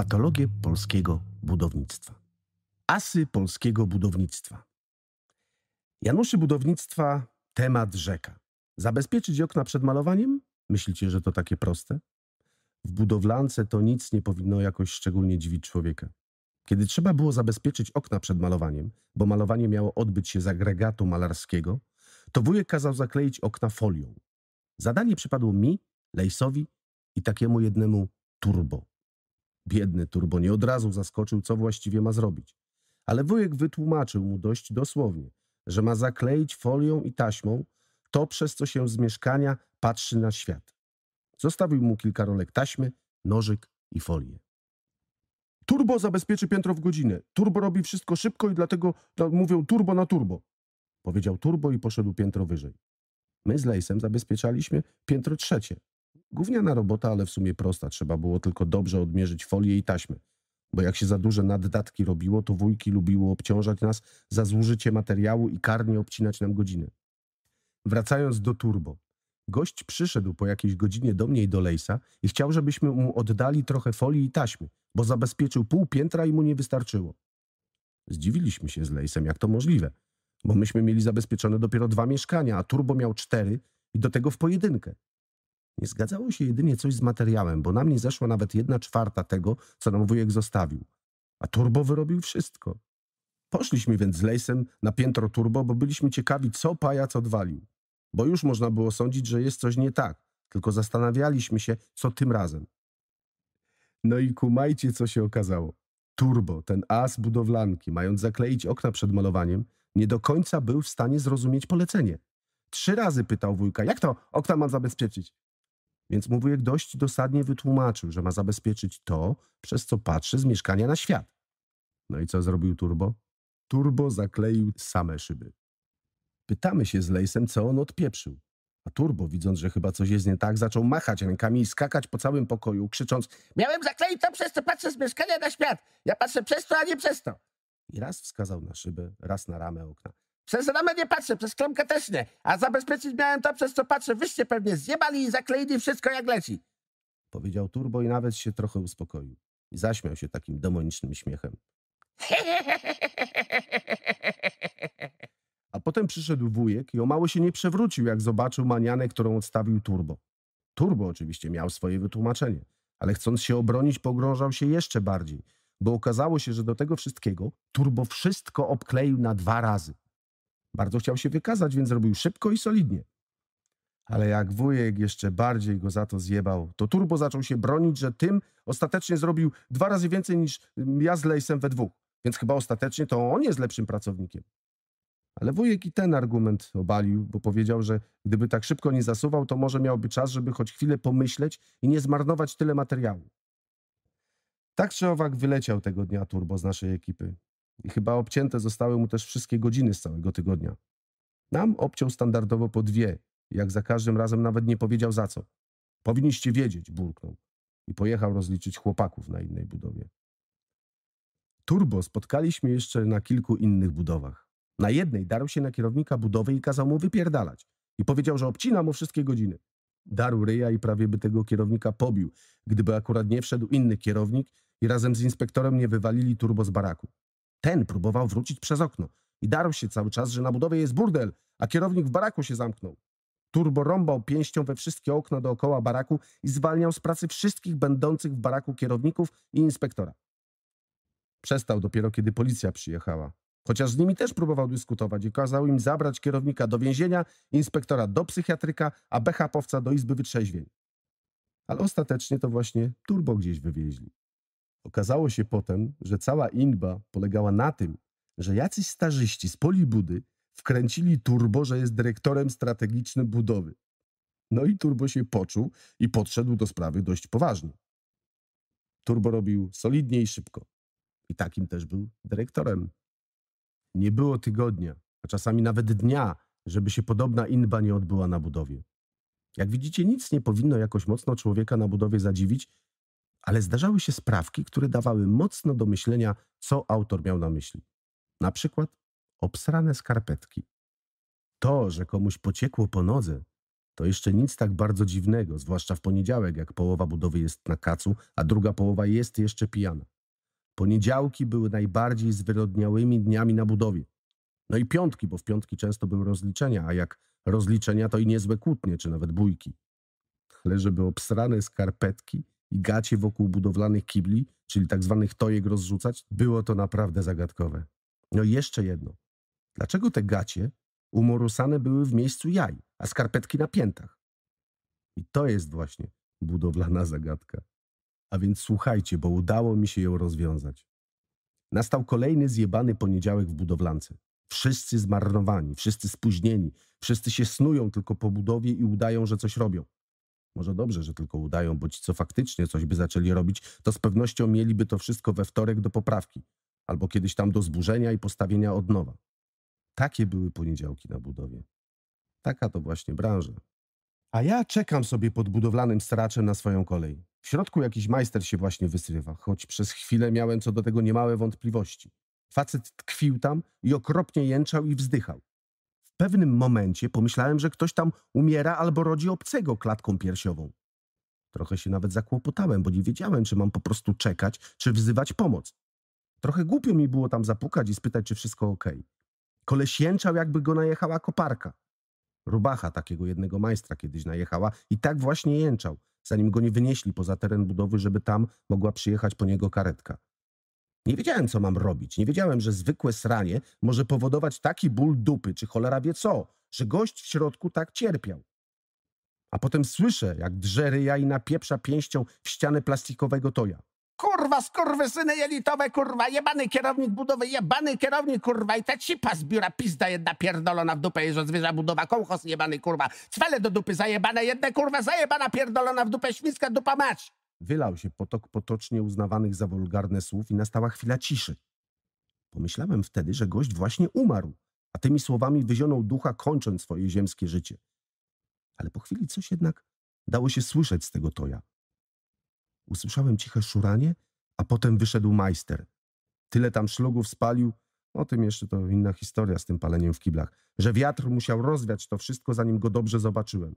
Patologie polskiego budownictwa. Asy polskiego budownictwa. Januszy budownictwa temat rzeka. Zabezpieczyć okna przed malowaniem? Myślicie, że to takie proste? W budowlance to nic nie powinno jakoś szczególnie dziwić człowieka. Kiedy trzeba było zabezpieczyć okna przed malowaniem, bo malowanie miało odbyć się z agregatu malarskiego, to wujek kazał zakleić okna folią. Zadanie przypadło mi, Lejsowi i takiemu jednemu turbo. Biedny turbo nie od razu zaskoczył, co właściwie ma zrobić. Ale wujek wytłumaczył mu dość dosłownie, że ma zakleić folią i taśmą to, przez co się z mieszkania patrzy na świat. Zostawił mu kilka rolek taśmy, nożyk i folię. Turbo zabezpieczy piętro w godzinę. Turbo robi wszystko szybko i dlatego mówią turbo na turbo. Powiedział turbo i poszedł piętro wyżej. My z Lejsem zabezpieczaliśmy piętro trzecie. Gówniana robota, ale w sumie prosta. Trzeba było tylko dobrze odmierzyć folię i taśmę. Bo jak się za duże naddatki robiło, to wujki lubiło obciążać nas za zużycie materiału i karnie obcinać nam godziny. Wracając do turbo. Gość przyszedł po jakiejś godzinie do mnie i do Lejsa i chciał, żebyśmy mu oddali trochę folii i taśmy, bo zabezpieczył pół piętra i mu nie wystarczyło. Zdziwiliśmy się z Lejsem, jak to możliwe, bo myśmy mieli zabezpieczone dopiero dwa mieszkania, a turbo miał cztery i do tego w pojedynkę. Nie zgadzało się jedynie coś z materiałem, bo nam nie zeszła nawet jedna czwarta tego, co nam wujek zostawił. A turbo wyrobił wszystko. Poszliśmy więc z Lejsem na piętro turbo, bo byliśmy ciekawi, co pajac odwalił. Bo już można było sądzić, że jest coś nie tak, tylko zastanawialiśmy się, co tym razem. No i kumajcie, co się okazało. Turbo, ten as budowlanki, mając zakleić okna przed malowaniem, nie do końca był w stanie zrozumieć polecenie. Trzy razy pytał wujka, jak to okna mam zabezpieczyć? Więc mu wujek dość dosadnie wytłumaczył, że ma zabezpieczyć to, przez co patrzy z mieszkania na świat. No i co zrobił Turbo? Turbo zakleił same szyby. Pytamy się z Lejsem, co on odpieprzył. A Turbo, widząc, że chyba coś jest nie tak, zaczął machać rękami i skakać po całym pokoju, krzycząc Miałem zakleić to, przez co patrzę z mieszkania na świat. Ja patrzę przez to, a nie przez to. i raz wskazał na szybę, raz na ramę okna. Przez ramę nie patrzę, przez klamkę też nie. A zabezpieczyć miałem to, przez co patrzę. Wyście pewnie zjebali i zakleili wszystko jak leci. Powiedział Turbo i nawet się trochę uspokoił. I zaśmiał się takim demonicznym śmiechem. A potem przyszedł wujek i o mało się nie przewrócił, jak zobaczył manianę, którą odstawił Turbo. Turbo oczywiście miał swoje wytłumaczenie, ale chcąc się obronić, pogrążał się jeszcze bardziej, bo okazało się, że do tego wszystkiego Turbo wszystko obkleił na dwa razy. Bardzo chciał się wykazać, więc zrobił szybko i solidnie. Ale jak wujek jeszcze bardziej go za to zjebał, to Turbo zaczął się bronić, że tym ostatecznie zrobił dwa razy więcej niż ja z Lejsem we dwóch, więc chyba ostatecznie to on jest lepszym pracownikiem. Ale wujek i ten argument obalił, bo powiedział, że gdyby tak szybko nie zasuwał, to może miałby czas, żeby choć chwilę pomyśleć i nie zmarnować tyle materiału. Tak czy owak wyleciał tego dnia turbo z naszej ekipy. I chyba obcięte zostały mu też wszystkie godziny z całego tygodnia. Nam obciął standardowo po dwie, jak za każdym razem nawet nie powiedział za co. Powinniście wiedzieć, burknął. I pojechał rozliczyć chłopaków na innej budowie. Turbo spotkaliśmy jeszcze na kilku innych budowach. Na jednej darł się na kierownika budowy i kazał mu wypierdalać. I powiedział, że obcina mu wszystkie godziny. Darł ryja i prawie by tego kierownika pobił, gdyby akurat nie wszedł inny kierownik i razem z inspektorem nie wywalili turbo z baraku. Ten próbował wrócić przez okno i darł się cały czas, że na budowie jest burdel, a kierownik w baraku się zamknął. Turbo rąbał pięścią we wszystkie okna dookoła baraku i zwalniał z pracy wszystkich będących w baraku kierowników i inspektora. Przestał dopiero, kiedy policja przyjechała. Chociaż z nimi też próbował dyskutować i kazał im zabrać kierownika do więzienia, inspektora do psychiatryka, a BHP-owca do izby wytrzeźwień. Ale ostatecznie to właśnie turbo gdzieś wywieźli. Okazało się potem, że cała inba polegała na tym, że jacyś starzyści z Polibudy wkręcili Turbo, że jest dyrektorem strategicznym budowy. No i Turbo się poczuł i podszedł do sprawy dość poważnie. Turbo robił solidnie i szybko. I takim też był dyrektorem. Nie było tygodnia, a czasami nawet dnia, żeby się podobna inba nie odbyła na budowie. Jak widzicie, nic nie powinno jakoś mocno człowieka na budowie zadziwić, ale zdarzały się sprawki, które dawały mocno do myślenia, co autor miał na myśli. Na przykład obsrane skarpetki. To, że komuś pociekło po nodze, To jeszcze nic tak bardzo dziwnego, zwłaszcza w poniedziałek, jak połowa budowy jest na kacu, a druga połowa jest jeszcze pijana. Poniedziałki były najbardziej zwyrodniałymi dniami na budowie. No i piątki, bo w piątki często były rozliczenia, a jak rozliczenia, to i niezłe kłótnie, czy nawet bójki. Ale żeby obsrane skarpetki i gacie wokół budowlanych kibli, czyli tak zwanych tojek rozrzucać, było to naprawdę zagadkowe. No i jeszcze jedno. Dlaczego te gacie umorusane były w miejscu jaj, a skarpetki na piętach? I to jest właśnie budowlana zagadka. A więc słuchajcie, bo udało mi się ją rozwiązać. Nastał kolejny zjebany poniedziałek w budowlance. Wszyscy zmarnowani, wszyscy spóźnieni, wszyscy się snują tylko po budowie i udają, że coś robią. Może dobrze, że tylko udają, bo ci, co faktycznie coś by zaczęli robić, to z pewnością mieliby to wszystko we wtorek do poprawki, albo kiedyś tam do zburzenia i postawienia od nowa. Takie były poniedziałki na budowie. Taka to właśnie branża. A ja czekam sobie pod budowlanym straczem na swoją kolej. W środku jakiś majster się właśnie wysrywa, choć przez chwilę miałem co do tego niemałe wątpliwości. Facet tkwił tam i okropnie jęczał i wzdychał. Pewnym momencie pomyślałem, że ktoś tam umiera albo rodzi obcego klatką piersiową. Trochę się nawet zakłopotałem, bo nie wiedziałem, czy mam po prostu czekać, czy wzywać pomoc. Trochę głupio mi było tam zapukać i spytać, czy wszystko ok. Koleś jęczał, jakby go najechała koparka. Rubacha takiego jednego majstra kiedyś najechała i tak właśnie jęczał, zanim go nie wynieśli poza teren budowy, żeby tam mogła przyjechać po niego karetka. Nie wiedziałem, co mam robić. Nie wiedziałem, że zwykłe sranie może powodować taki ból dupy, czy cholera wie co, że gość w środku tak cierpiał. A potem słyszę, jak drze ryja i napieprza pięścią w ścianę plastikowego toja. Kurwa, skurwysyny jelitowe, kurwa, jebany kierownik budowy, jebany kierownik, kurwa, i ta cipa z biura pizda jedna pierdolona w dupę, że zwierza budowa, kołchos jebany, kurwa, cwele do dupy zajebane, jedne, kurwa, zajebana pierdolona w dupę, świńska dupa mać. Wylał się potok potocznie uznawanych za wulgarne słów i nastała chwila ciszy. Pomyślałem wtedy, że gość właśnie umarł, a tymi słowami wyzionął ducha, kończąc swoje ziemskie życie. Ale po chwili coś jednak dało się słyszeć z tego toja. Usłyszałem ciche szuranie, a potem wyszedł majster. Tyle tam szlugów spalił, o tym jeszcze to inna historia z tym paleniem w kiblach, że wiatr musiał rozwiać to wszystko, zanim go dobrze zobaczyłem.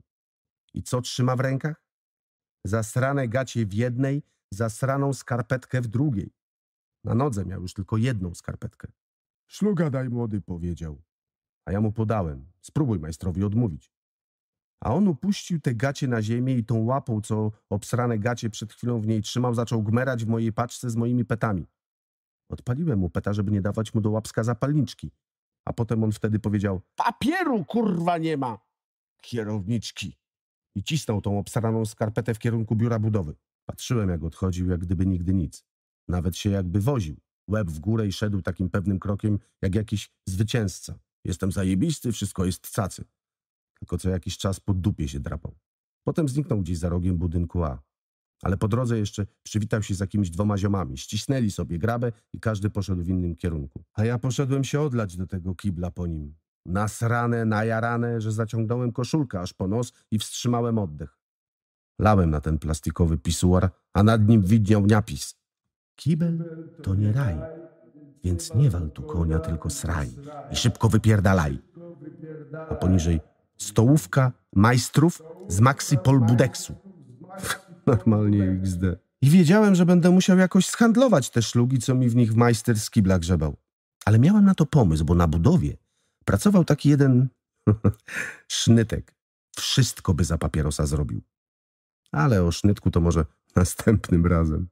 I co trzyma w rękach? Zasrane gacie w jednej, zasraną skarpetkę w drugiej. Na nodze miał już tylko jedną skarpetkę. Szluga daj młody, powiedział. A ja mu podałem. Spróbuj majstrowi odmówić. A on upuścił te gacie na ziemię i tą łapą, co obsrane gacie przed chwilą w niej trzymał, zaczął gmerać w mojej paczce z moimi petami. Odpaliłem mu peta, żeby nie dawać mu do łapska zapalniczki. A potem on wtedy powiedział, Papieru, kurwa, nie ma. kierowniczki. I cisnął tą obsraną skarpetę w kierunku biura budowy. Patrzyłem, jak odchodził, jak gdyby nigdy nic. Nawet się jakby woził. Łeb w górę i szedł takim pewnym krokiem, jak jakiś zwycięzca. Jestem zajebisty, wszystko jest cacy. Tylko co jakiś czas po dupie się drapał. Potem zniknął gdzieś za rogiem budynku A. Ale po drodze jeszcze przywitał się z jakimiś dwoma ziomami. Ścisnęli sobie grabę i każdy poszedł w innym kierunku. A ja poszedłem się odlać do tego kibla po nim. Nasrane, najarane, że zaciągnąłem koszulkę aż po nos i wstrzymałem oddech. Lałem na ten plastikowy pisuar, a nad nim widniał napis. Kibel to nie raj, więc nie wal tu konia, tylko sraj i szybko wypierdalaj. A poniżej stołówka majstrów z Maxi Polbudeksu. Normalnie XD. I wiedziałem, że będę musiał jakoś zhandlować te szlugi, co mi w nich majster z kibla grzebał. Ale miałem na to pomysł, bo na budowie pracował taki jeden sznytek. Wszystko by za papierosa zrobił. Ale o sznytku to może następnym razem.